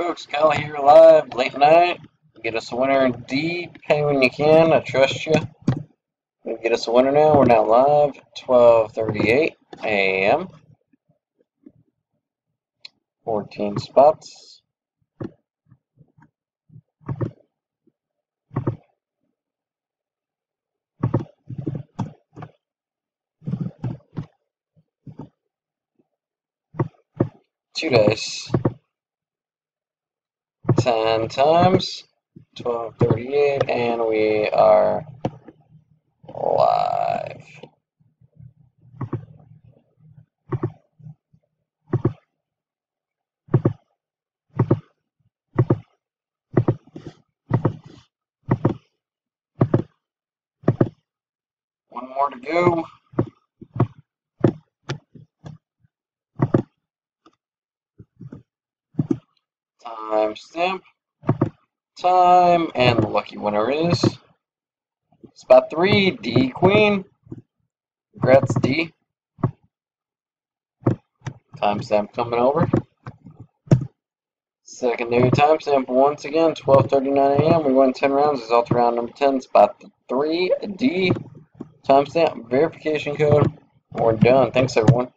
folks, Kyle here live, late night. Get us a winner in D, pay when you can, I trust you. Get us a winner now, we're now live, 12.38 a.m. 14 spots. Two dice. 10 times 1238 and we are live. One more to go. Time stamp. Time. And the lucky winner is spot three, D Queen. Congrats, D. Timestamp coming over. Secondary timestamp once again, 12.39 a.m. We won 10 rounds. Result round number 10, spot 3, D. Timestamp verification code. We're done. Thanks, everyone.